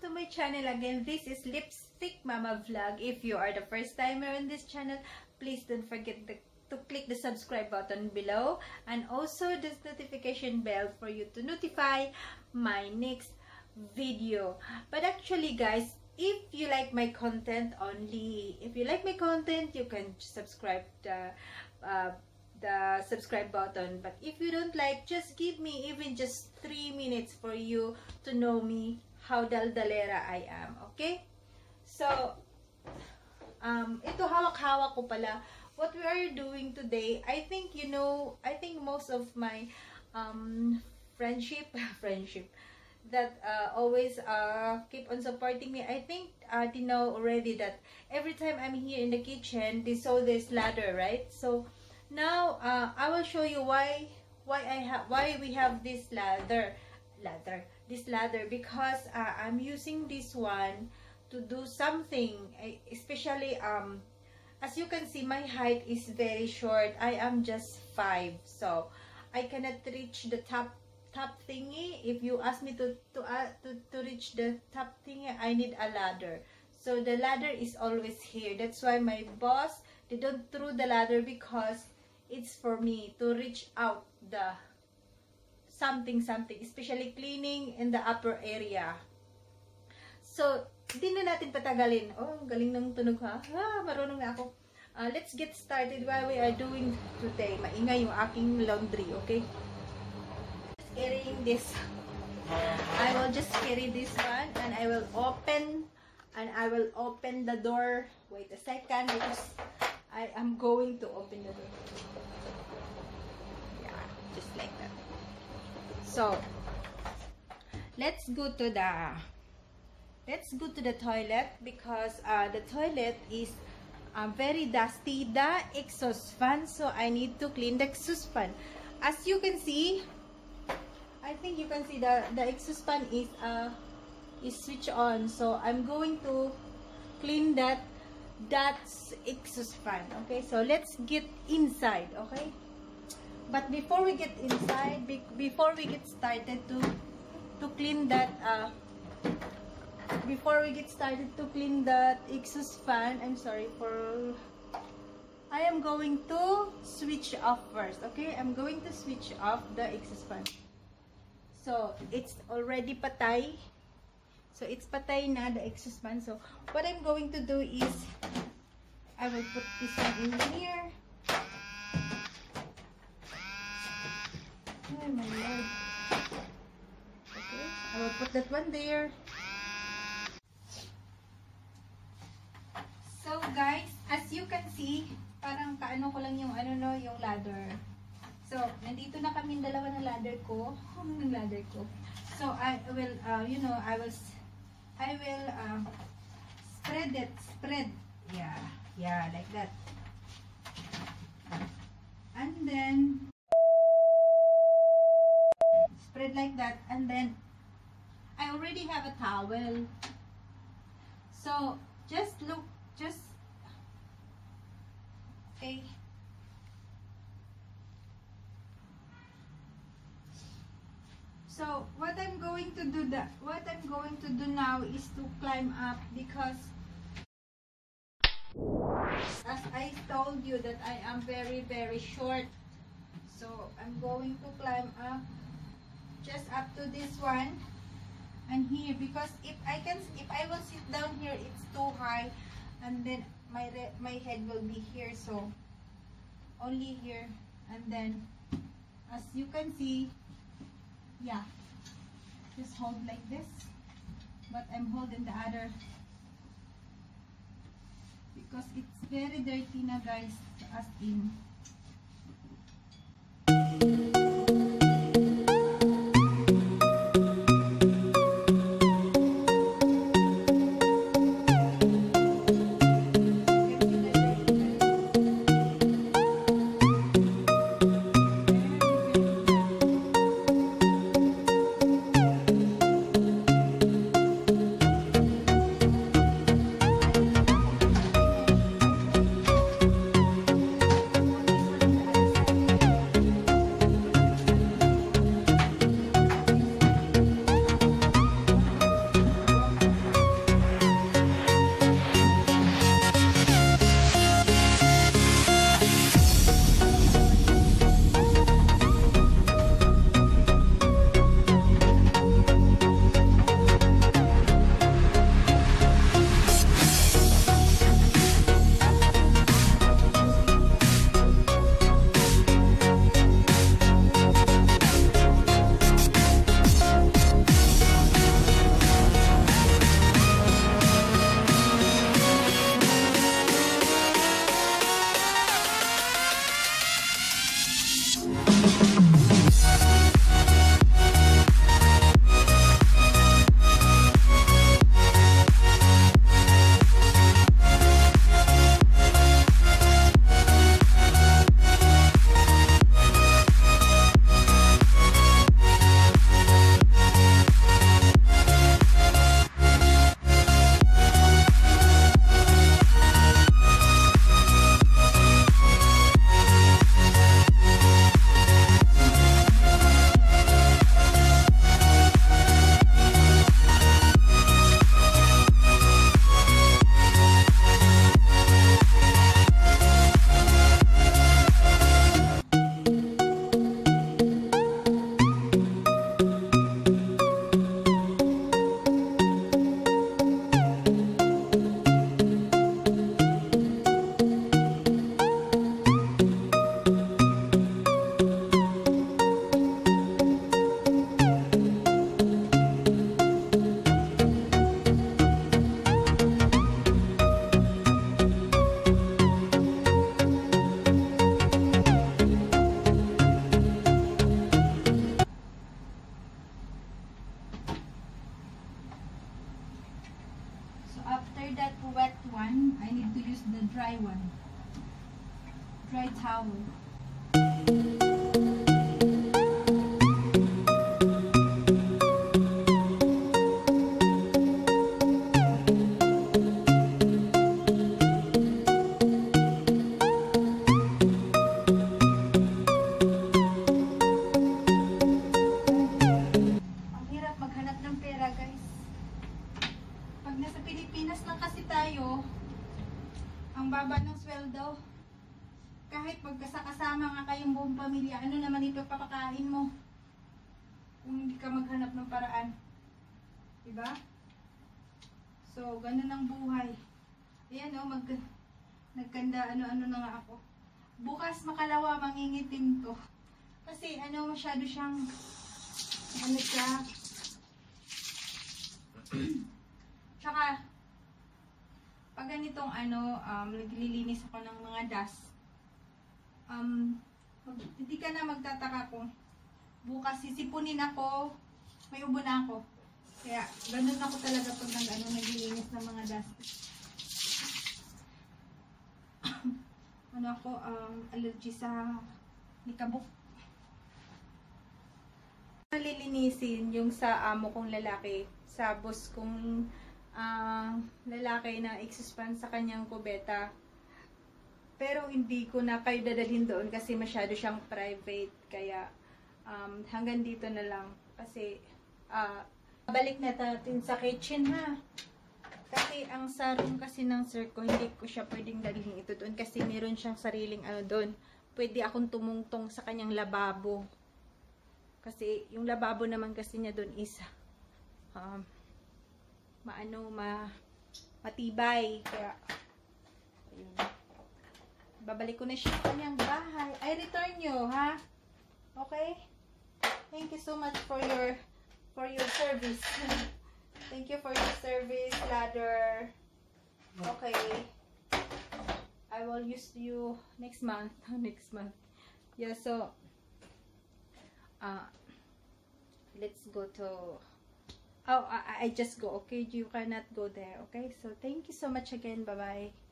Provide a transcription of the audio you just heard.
to my channel again. This is Lipstick Mama Vlog. If you are the first timer in this channel, please don't forget the, to click the subscribe button below and also this notification bell for you to notify my next video. But actually guys, if you like my content only, if you like my content, you can subscribe the uh, the subscribe button but if you don't like just give me even just three minutes for you to know me how daldalera I am okay so um ito hawak-hawak ko pala what we are doing today I think you know I think most of my um friendship friendship that uh, always uh, keep on supporting me. I think uh, they know already that every time I'm here in the kitchen, they saw this ladder, right? So, Now, uh, I will show you why why I have why we have this ladder ladder this ladder because uh, I'm using this one to do something especially um as you can see my height is very short. I am just five so I cannot reach the top top thingy. If you ask me to to uh, to, to reach the top thingy I need a ladder. So the ladder is always here. That's why my boss they don't throw the ladder because it's for me to reach out the something something especially cleaning in the upper area. So hindi na natin patagalin. Oh galing ng tunog ha? Ah, marunong na ako. Uh, let's get started what we are doing today. Maingay yung aking laundry okay? Carrying this. I will just carry this one and I will open and I will open the door. Wait a second because I am going to open the door. Yeah, just like that. So, let's go to the let's go to the toilet because uh, the toilet is uh, very dusty the exhaust fan so I need to clean the exhaust fan. As you can see I think you can see the the exhaust fan is uh is switch on. So I'm going to clean that that's exhaust fan okay? So let's get inside okay but before we get inside be before we get started to to clean that uh before we get started to clean that exhaust fan i'm sorry for i am going to switch off first okay i'm going to switch off the exhaust fan so it's already patay So, it's patay na the exhaust fan. So, what I'm going to do is, I will put this one in here. Oh my lord. Okay, I will put that one there. So, guys, as you can see, parang kaano ko lang yung ano no, yung ladder. So, nandito na kami dalawa ng ladder ko. ng ladder ko. So, I will, uh, you know, I will I will uh, spread it, spread. Yeah, yeah, like that. And then, like that. And then, I already have a towel. So, just look, just, okay. So, what I'm going to do that what I'm going to do now is to climb up because as I told you that I am very very short. So, I'm going to climb up just up to this one and here because if I can if I will sit down here it's too high and then my my head will be here so only here and then as you can see yeah just hold like this but I'm holding the other because it's very dirty na guys as in the dry towel. Pag nasa Pilipinas lang kasi tayo, ang baba ng sweldo. Kahit magkasakasama nga kayong buong pamilya, ano naman ito papakain mo? Kung hindi ka maghanap ng paraan. Diba? So, ganun ang buhay. Ayan o, mag, nagkanda ano-ano na nga ako. Bukas makalawa, mangingitim to. Kasi ano, masyado siyang ano siya. Tsaka, pag ganitong ano, um, naglilinis ako ng mga dust, um, mag- hindi ka na magtataka kung bukas sisipunin ako, may ubo na ako. Kaya, ganun ako talaga pag nag, ano, naglilinis ng mga dust. ano ako, um, allergy sa likabok. Lilinisin yung sa amo kong lalaki, sa boss kong ah, lalaki na exispan sa kanyang kubeta. Pero hindi ko na kayo dadalhin doon kasi masyado siyang private. Kaya um, hanggang dito na lang. Kasi ah, balik na natin sa kitchen ha. Kasi ang sa room kasi ng sir ko, hindi ko siya pwedeng dalhin ito doon kasi meron siyang sariling ano doon. Pwede akong tumungtong sa kanyang lababo. Kasi yung lababo naman kasi niya doon is um, maano, ma, matibay. Kaya, ayun. Babalik ko na siya sa kanyang bahay. I return you, ha? Okay? Thank you so much for your for your service. Thank you for your service, ladder. Okay. I will use you next month. next month. Yeah, so uh, let's go to oh I, I just go. Okay you cannot go there. Okay so thank you so much again. Bye bye